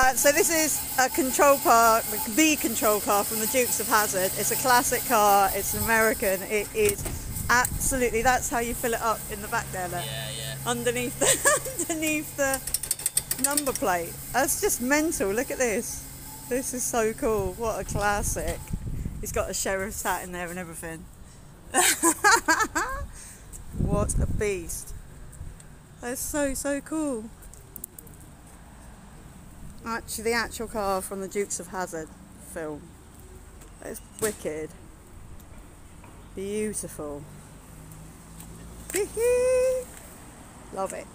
Uh, so this is a control car, the control car from the Dukes of Hazzard. It's a classic car. It's American. It is absolutely. That's how you fill it up in the back there. Look. Yeah, yeah. Underneath the underneath the number plate. That's just mental. Look at this. This is so cool. What a classic. He's got a sheriff's hat in there and everything. what a beast. That's so so cool. Actually, the actual car from the Dukes of Hazzard film. It's wicked. Beautiful. Love it.